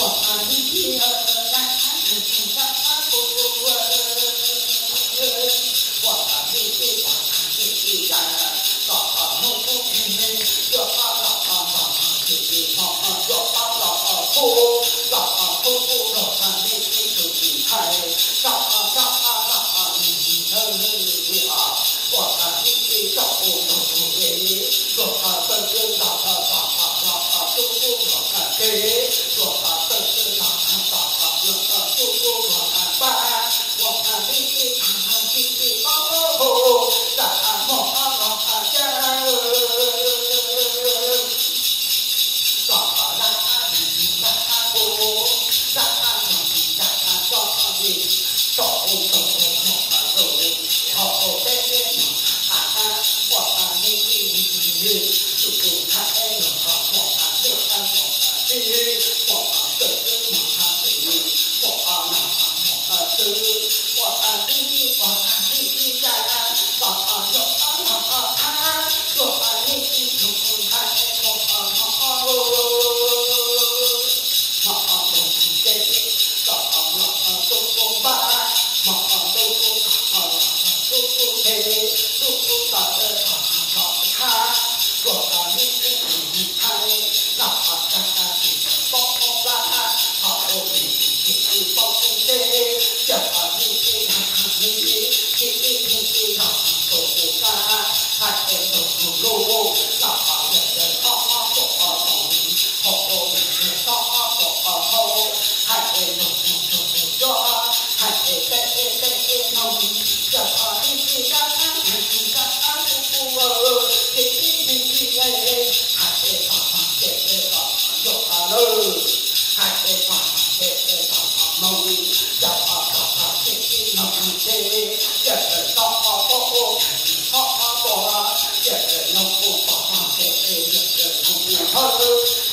我爱你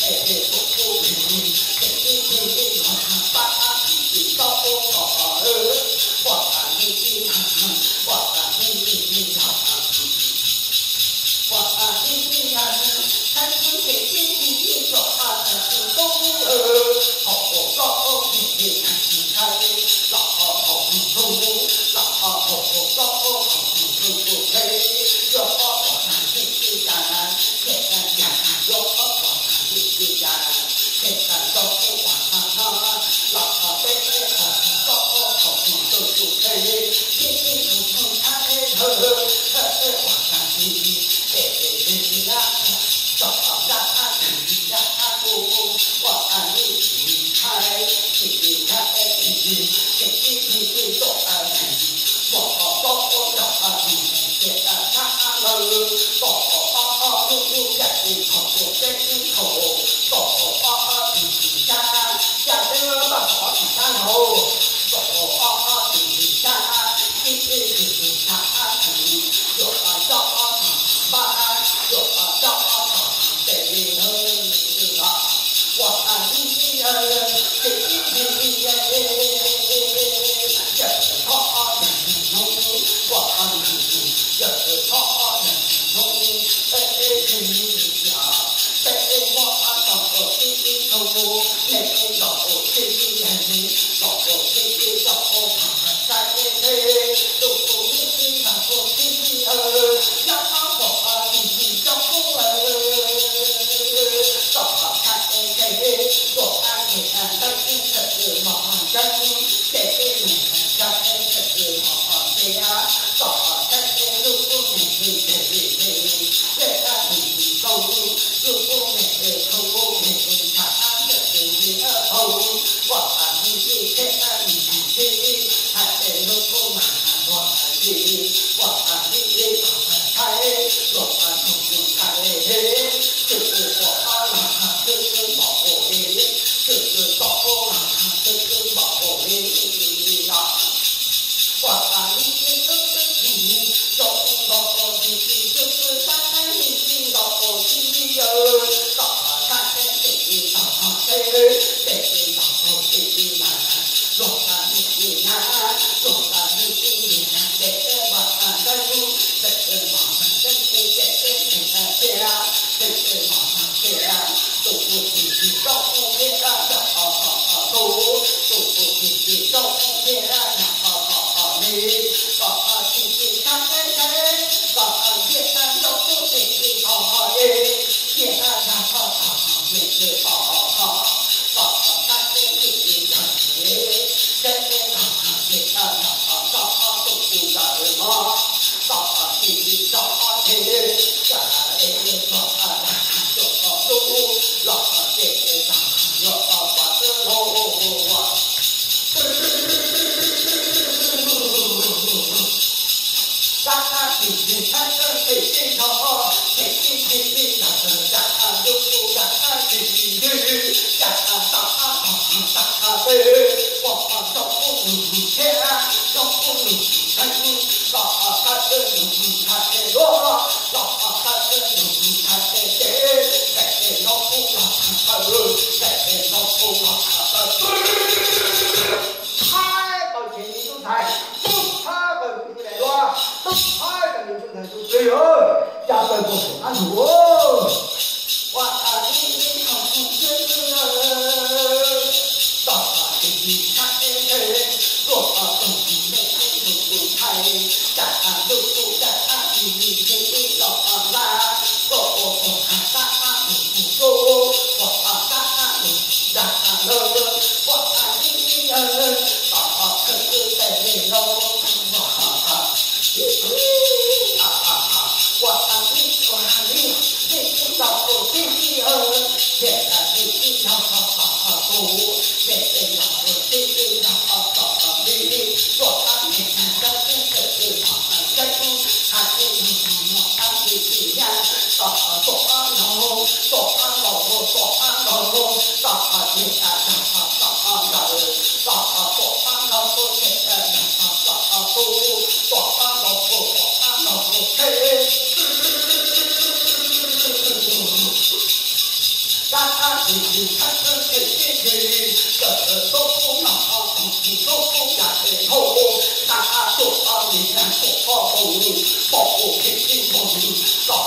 Thank you. 生一口。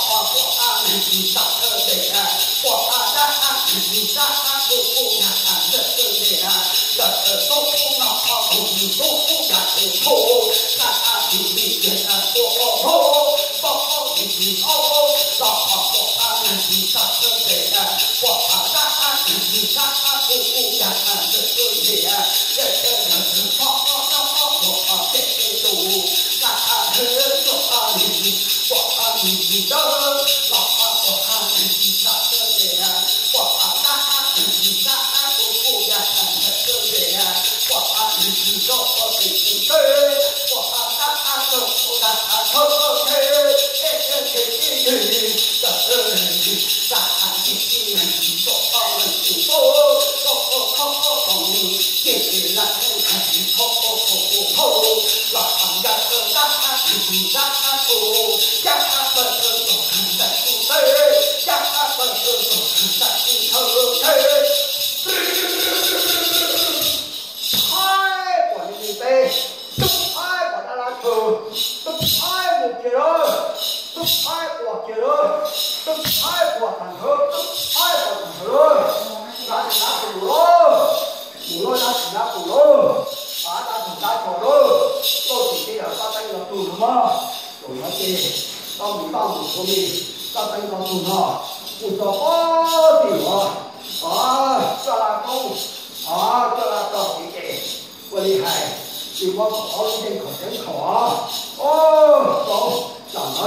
我怕你去找老朋友，大家聚聚，大家走。我已經窮緊窮啊！哦，走，走去，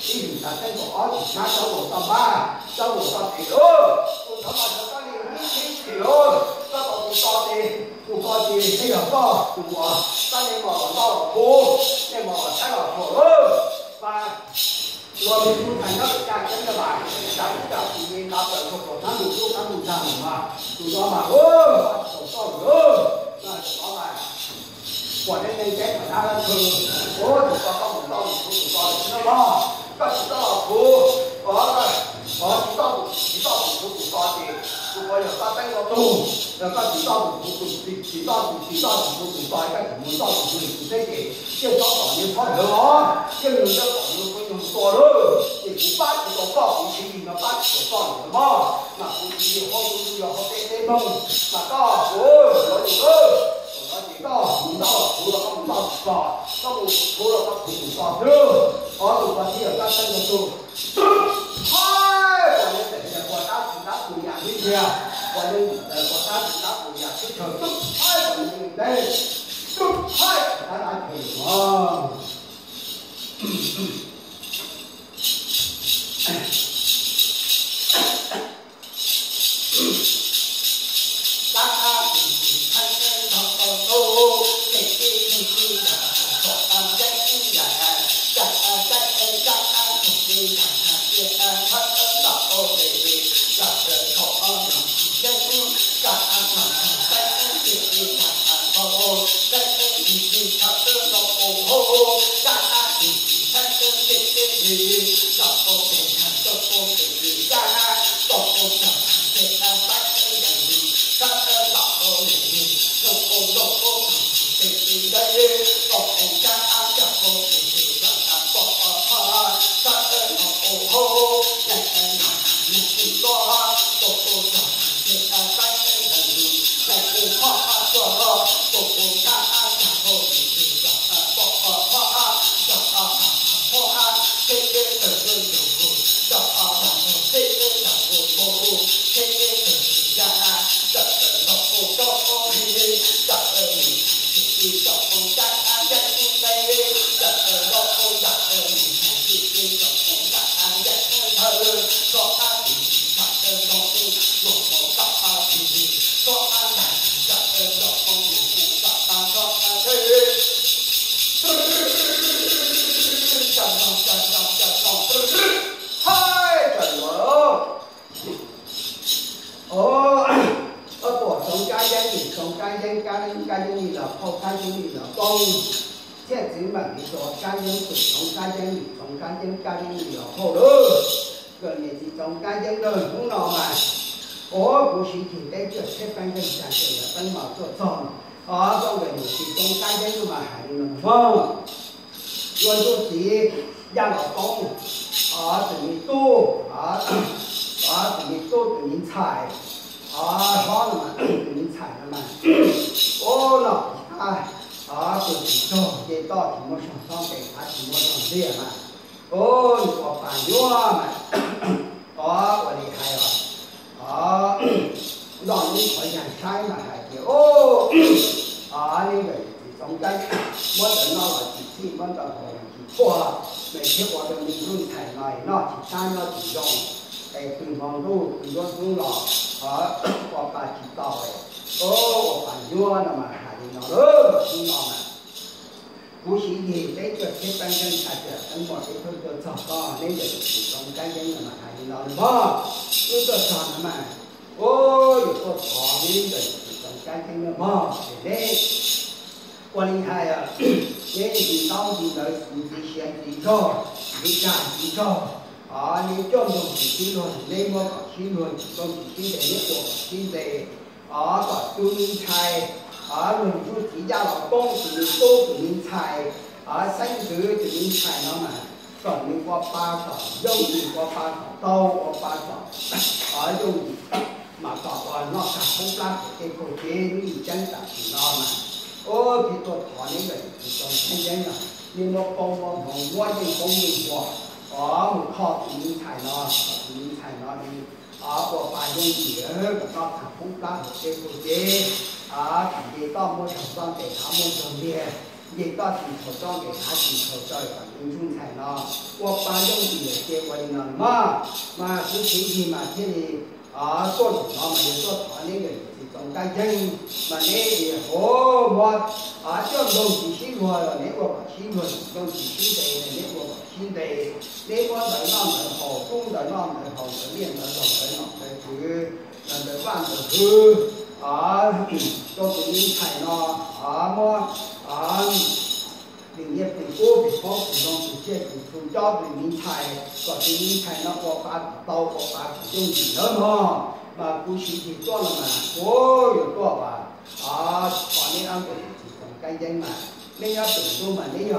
啲魚蛋跟我一齊走路搭嘛，走路搭橋，我走埋就跟你呢條橋，得到好多啲，好多啲呢個波，我跟你望落落湖，你望落睇落湖咯，嘛。我们不看到家真的吧，咱们家里面拿着个火山炉，炉山炉上嘛，炉上嘛，哦，手上哦。quả nên nên chết mà đã là thường ôi chúng ta không chúng ta chúng ta chúng ta lo. Các chúng ta là phụ có rồi. Có chúng ta chúng ta chúng ta chúng ta thì chúng ta chúng ta tay nó tu là các chúng ta chúng ta chúng ta chúng ta chúng ta chúng ta các chúng ta chúng ta chúng ta thì cái đó là những phát nữa. Đó cái người đó là những cái dùng to đó thì chúng ta chúng ta có những gì mà ta chúng ta chúng ta mà. Cũng nhiều hơn cũng nhiều hơn cái cái mông mà ta ôi, nói gì 道苦恼苦了咁多法，咁苦了咁苦法，咯，我做法啲人家真嘅做，嗨，我哋成日話打住打住人呢啲啊，我哋誒話打住打住人出場，嗨，我哋咧，嗨，打打拳啊。是中間的嘛，方，我就是一路講，啊，等於多，啊，啊，等於多等於菜，啊，好了嘛，等於菜了嘛，哦了，啊，啊，就是多，這到什麼上上的，啊，什麼上這嘛，哦，我辦咗嘛，啊，我離開了，啊，讓你好像山嘛，還是哦。查那个中间，我等那来自己，我到后去挂，每天我都民众台来，那去山那地方，哎，平房路，平房路了，啊，我把去到哎，哦，我把药那嘛，还有那哦，听到嘛。不是你在这些单身才是，等我这头就找到那个地方单身的嘛，还有那嘛，有个啥的嘛，哦，有个旁边的。starting the march, they qualify us. They belong to the musician guitar, guitar, guitar. 啊，你叫弄几千万，你莫搞千万，弄几千万，你搞几千万，啊，搞中菜，啊，弄出几家老公子都不能菜，啊，生子只能菜了嘛。ก่อนนึกว่าปลาสองย่องนึกว่าปลาสองเต้าว่าปลาสองอ๋อยุ่ง mà tỏ qua nó cả không lắm cái cô chế như chân tạc thì nó mà ô thì tôi thỏ những người thì tôi không dễ nào nhưng nó công vào mong quá nhưng không nhìn qua có một kho thì như thải nó thì như thải nó đi ở bộ bài nhân chỉ ở cái nó thằng không lắm cái cô chế ở thằng gì to mua thằng con để tháo mua thằng bia 亦都是服裝嘅價錢所在環境中齊咯。國霸中意嘅運能嘛，嘛小小意嘛，即係啊，做什么嘛？做他那个的中间人嘛，你个好嘛？啊，叫东西新货了，那个新货是都西新的，你个新的，那个在那门口，东在那门口，在面门口，在那门口，那个万子口，啊，都是你菜咯，啊么，啊。里面被我被保护上不见不出家的人才，搞的人才那个把刀个把不用你了嘛，把不许你做了嘛，我有做吧，啊，把你安个很干净嘛，你要读书嘛，你要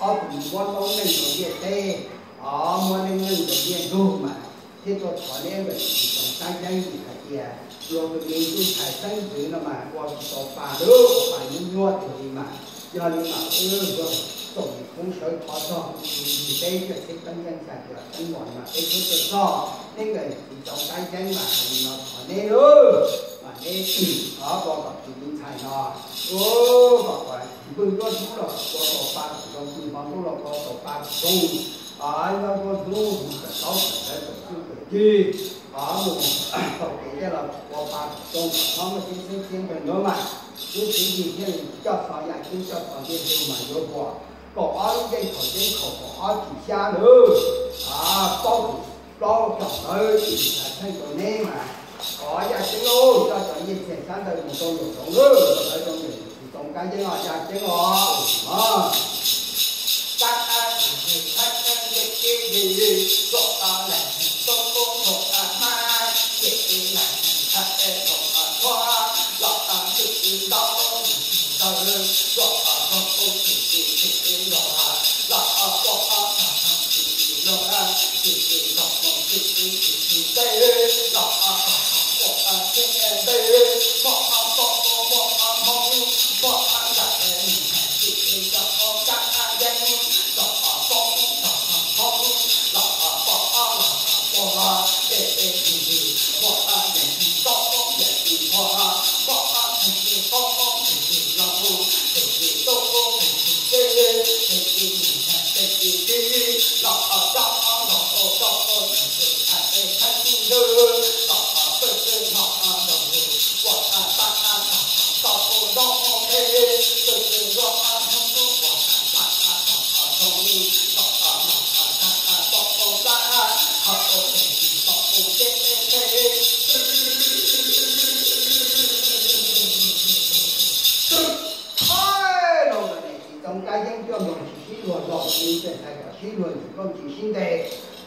啊，不管到那个业的，啊，没那那个业读嘛，这个锻炼的很干净一点的。รวมเป็นมีที่ขายตั้งถือละมาว่าต่อป่าเด้อป่ายุ่งยวดถือมา 要领导工人说总同时考上，你你这个去跟人家讲，跟我嘛，这就是说那个你找干净嘛，你要考那个，嘛那考过个平民才呢，哦，乖乖，你不要输了，我做八十多，你帮助了我做八十多，啊，要我做五十多，十来做就可以。好母口给的了，我把都他们今天听很多嘛，因此今天教少养听教少这些嘛有果，果阿一口一口果阿底下呢，啊包包小呢，底下看有内嘛，果呀这喽，教少一天三顿五顿有中饿，有中有中干净啊，家这个啊，大家一起看看这这这这。在人世啊，啊，今天。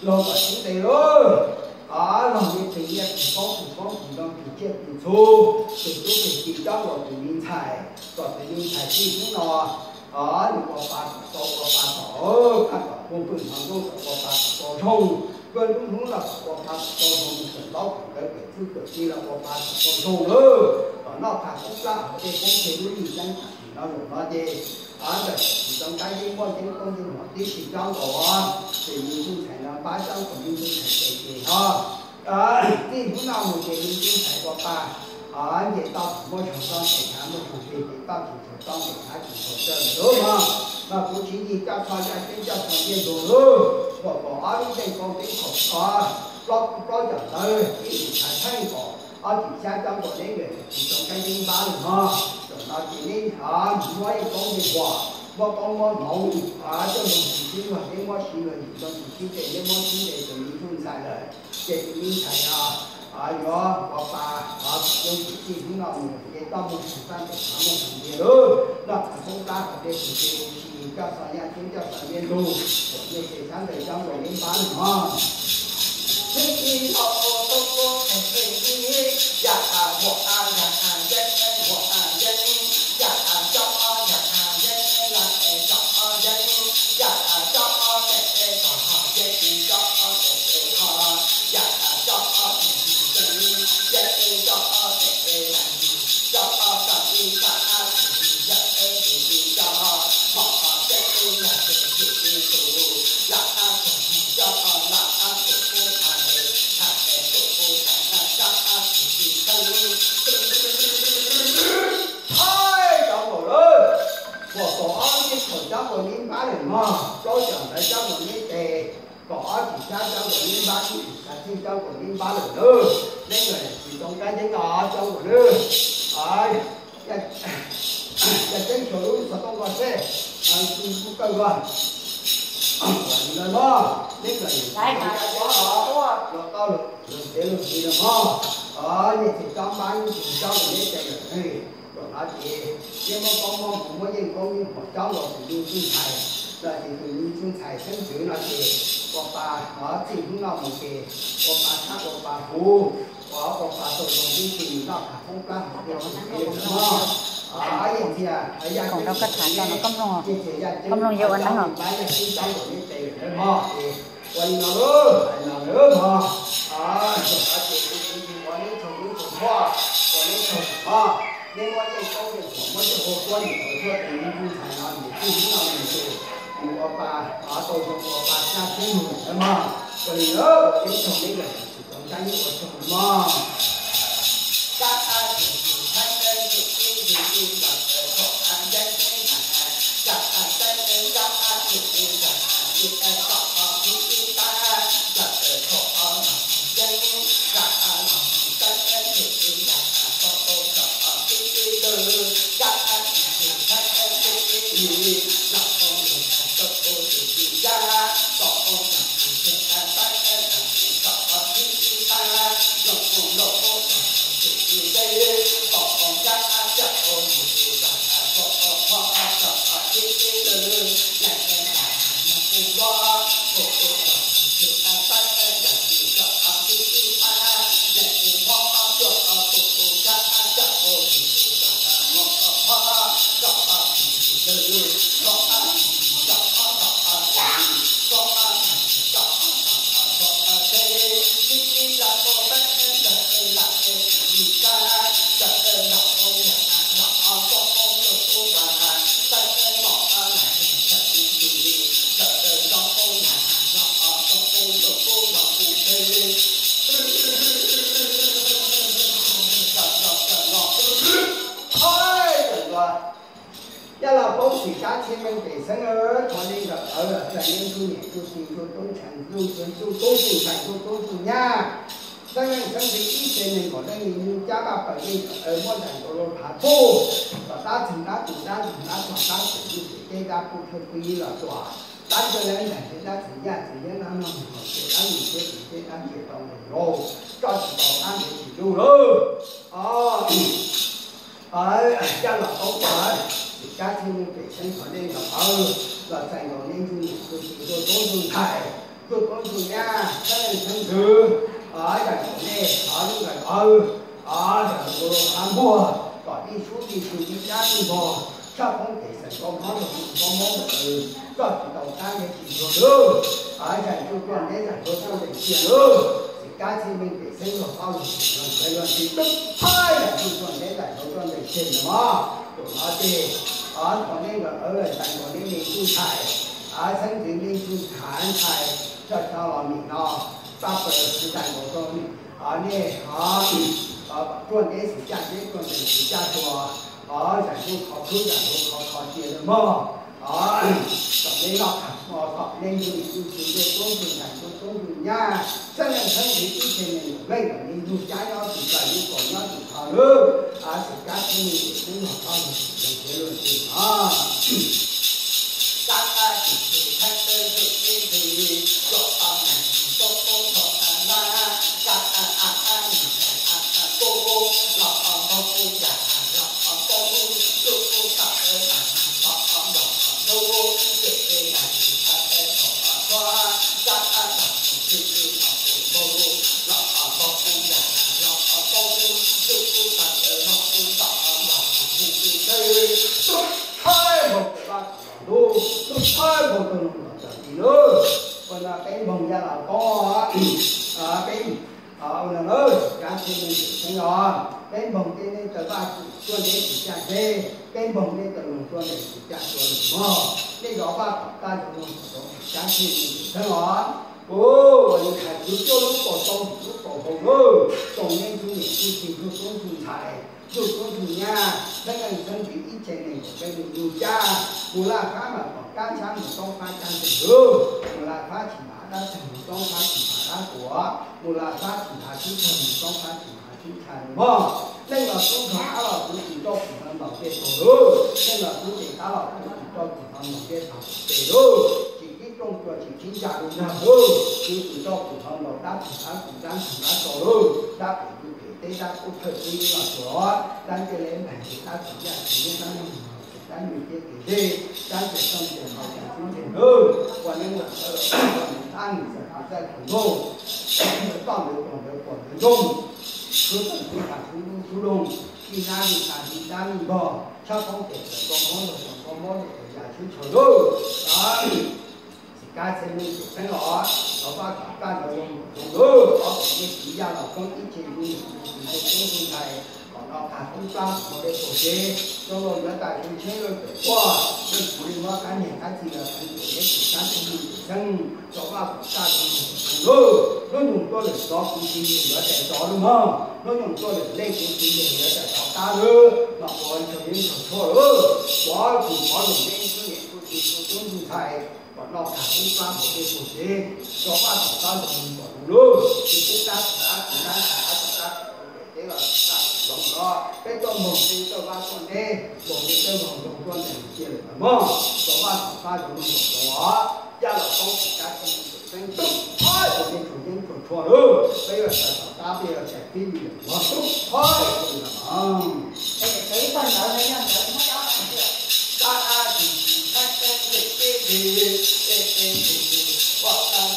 Lo cả xin đề ơi. À lòng như thế nhé thì có thì có thì lòng thì chết thì thu thì chú, thì chỉ cho rồi thì minh thầy. Rồi thì minh thầy thì cũng nó à những có ba có có ba tổ các có công phương hàng đô có ba tổ thông bên cũng đúng là có ba tổ thông sự đó cái cái thứ tự chi là có ba tổ thông nữa và nó thà cũng là ở đây cũng thì đối với dân nó dùng nó gì ở đây thì trong cái liên quan đến công ty họ tí thì trong đó thì như Ờ, ờ, chúng thầy là ba trăm của như chúng thầy thì thì ha à thì lúc nào một cái như chúng thầy có ba à vậy tao mỗi trường trong thì thả mỗi trường thì thì tao thì trường trong thì thả thì trường chơi đúng không? Mà cũng chỉ ừ, đi các khoa gia trên cho thành viên đồ nữa và có ở bên công ty học à lo lo giờ tới thì thầy thay có ở thì xa trong của đấy người thì trong cái liên ba được ha. Rồi nó chỉ nên ờ, hả nói con à cho mình chỉ mà cái món xí rồi cho chỉ để cái món xí để cho mình không sai rồi cái cái mình thầy à à do và bà à trong cái gì cũng nào cái tâm một sự tan để thả một thằng gì đó là chúng ta phải để chỉ chỉ cho sản nhân chúng cho sản nhân luôn cái sáng để trong rồi đến ba được ha Hãy subscribe cho kênh Ghiền Mì Gõ Để không bỏ có chỉ ra trong của những bá chỉ là chỉ trong của những bá được nữa nên người chỉ trong cái những có trong của nữa ai cái cái số lúc sao không có xe. À cũng cần rồi rồi mà nên người Đấy, mà có đó đó. rồi tao được được để được gì được mà ở như thì trong bán thì trong những cái này rồi nó chỉ nhưng mà con mong cũng có những con như một cháu rồi thì như sinh thầy เราถึงถึงถึงไข่ทั้งถือนาเกปอปลาขอสิ่งนอกมังเกปอปลาท่าปอปาหูปอปลาตกลงที่สิ่งนอกขาพุ่งกล้าหัวเดียวเดียวหม้อของเราก็ฐานกันกำงเราเราก็หงอกำลังเยอะนะหงอกทั้ทำพ่， của bà cha thiên hùng đấy mà còn nữa những trồng những cái chỉ có cái 爬坡，把大城大土大城大厂大城就给大不可归了，是吧？单个人两千大城呀，只要他们好，给他你些直接他解到没有，照知道他们起就了，啊，哎，家老公管。家庭给生传的个儿，那在我年中就是做多种菜，做多种呀，生人生子。啊，在国内，啊， มีชุดมีชุดมีญาติมีพ่อชอบของเด็กแต่ก็มองแบบมองมองแบบเลยก็ติดต่อตั้งในถิ่นเราเออหายใจทุกวันได้ใจก็ต้องเป็นเสียงเออสิการที่มันเป็นเส้นของเอาหนึ่เรื่องที่ตึ๊งพ่ายทุกวันได้ใจก็ต้องเป็เช่นว่าตัวอาเจอ๋อตอนนี้ก็เออแต่คนนี้มีผู้ชายอาฉันถึงมีผู้ชายชายจะชาวมีนอตั้งเปิดผู้ชายของตัวนี้อันนี้อ๋อ 过年时下年过节时下去吧，啊，剪头烤猪，剪头烤烤鸡的嘛，啊，准备好啊，我炒年猪，先做光头，再做光头鸭，这两头猪以前没有，每个年头家要吃，家里过年吃烤肉，啊，是家庭里最好的美食，绝啊的最好。蒙那个垄作的股价说的哦，那个话大家都很懂，相信你听。哦，你看就叫那个东子不红哦，中年中年就进入中生代，就中年啊，那个你一千年我跟你有价，我那他们我刚才你东方讲的哦，我那他码那是你东方起码那我，我拉他起码就是你东方起。去成么？那个苏城阿老师只做普通老街头路，那个苏城阿老师只做普通老街头路，自己中国自己家路那路，就是做普通老大普通普通普通走路，大北就给对大不可以了说，咱这里买其他国家肯定当然。咱女的给的，咱这挣钱好像挣钱多，我们我呃，我们 คือมันคือการทุลุทุลงที่นั่นการที่นั่นบ่ชอบของเด็กแต่ก็มองแต่ก็มองแต่อย่าชื่นชมด้วยสิการเซมิสุดทั้งหลอดเราว่าการเราลงลงด้วยเขาเป็นวิทยาเราต้องอิจฉาดูในสังคมไทย nó cả không sao một cái tổ chế cho rồi nó tại không chế rồi phải qua nên phụ linh cá nhân cá gì là phải tổ chế của cá nhân mình thân cho vào của ta thì nó nó dùng được đó cũng chỉ dùng nó để đó đúng không nó dùng được lên cũng chỉ dùng nó để đó ta nữa mà còn cho những thằng thôi ơ quá thì có dùng lên cái chuyện của chị của chúng thầy còn nó cả không sao một cái tổ chế cho vào của ta dùng còn nữa thì chúng ta đã chúng ta đã chúng thế là lòng đó cái tôi mong đi tôi ba con đi mong đi tôi mong dùng con để chia lửa mà tôi ba thằng ta dùng dùng đó gia là con của cha con sinh tức thôi tôi đi chủ nhân của chùa nữa bây giờ sẽ ta bây giờ sẽ đi được mà thôi tôi là cái phần đó đấy là nó nó cháu làm chưa ta thì ta sẽ được cái gì cái cái gì hoặc là những cái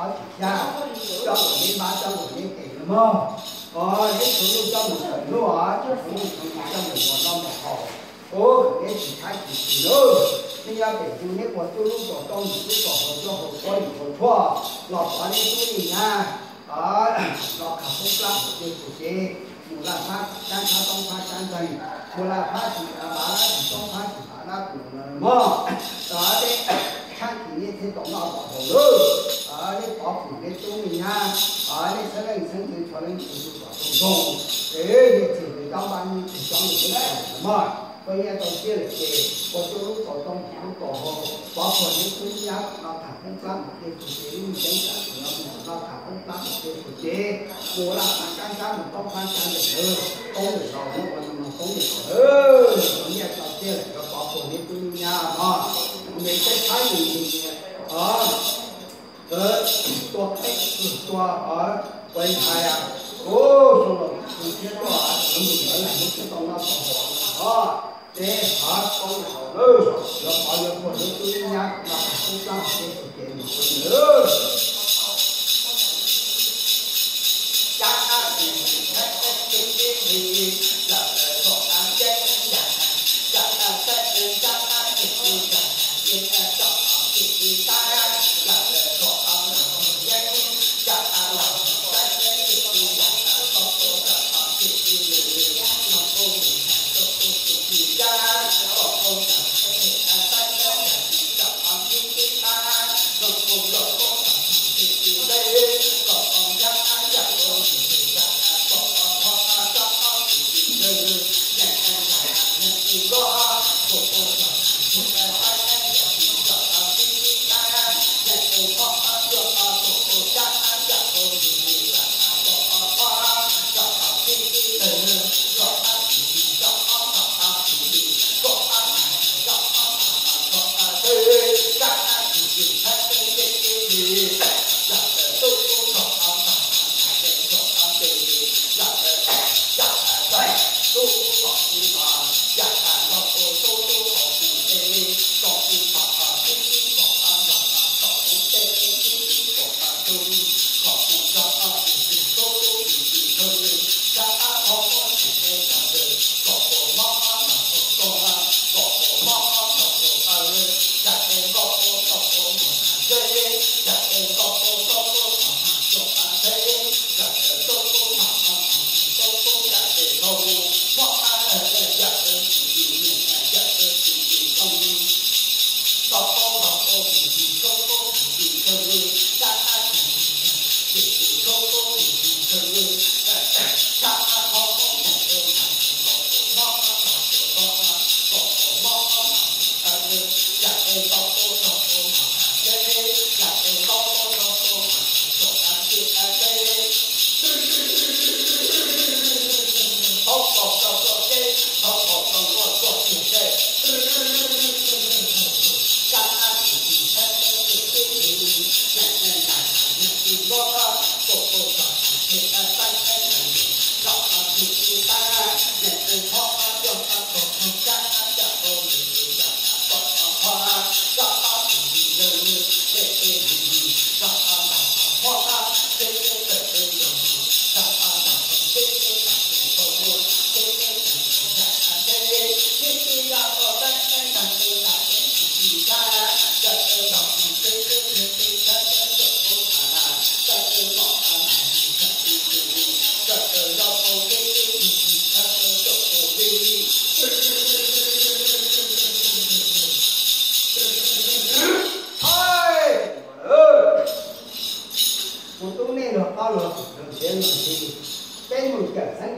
sai cái khó chỉ ra trong một miếng bá cho một miếng kể nữa mà có cái số lượng trong một cái nữa à chứ số lượng cho một một năm một hồ ô cái chỉ thay chỉ chỉ nữa nhưng ra để chú nhé của chú lúc có trong những cái có hồ cho hồ có những hồ thua lọt vào những chú gì nha à lọt cả không lắm cái chú chế mù la phát chán phá tông phá chán dày mù la phát chỉ là bá chỉ tông phát chỉ bá la cũng mơ đó đấy khác thì như thế tổng nào bỏ đầu lơ ở đây bỏ phủ cái chỗ mình ha. Ở đây sẽ lên cho lên phủ chủ bỏ tổng đồng thế thì để đau ban như chỉ trong những bây giờ đầu tiên là gì có chỗ lúc tổ tông hẻm cổ bỏ phần những thứ giá nó thả thân ra một cái chủ chế. Mình đánh giá của nó mà nó thả thân ra một cái chủ chế. Cô là bạn căng ra một nó còn không được hơn bây giờ đầu tiên là có bỏ phần những thứ giá đó 每天看你一点啊呃多 x 多啊观察呀哦说了五天多二我原来都知道那是黄啊这好包好了要包要过年过年那是上学的年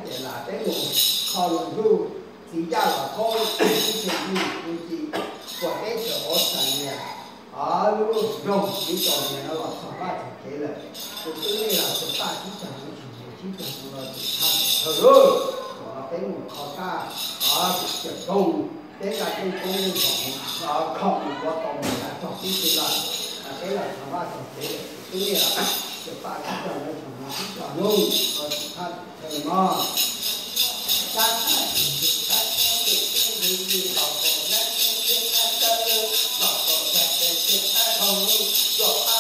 解哪得路，靠路路，只要把空之前路路径，我得是我三年，啊，如果用你早年的话，上大就给了，我真的要是大机场有几年，基本上都差不多，我得我靠大啊，解冻。thế là tôi cũng không không có công là trong cái là thế là thằng ba thằng thế tôi là 把这个来讲啊，不管用，我看什么？刚才你看那个经理的老婆，那天天那个老婆在在在看红，说。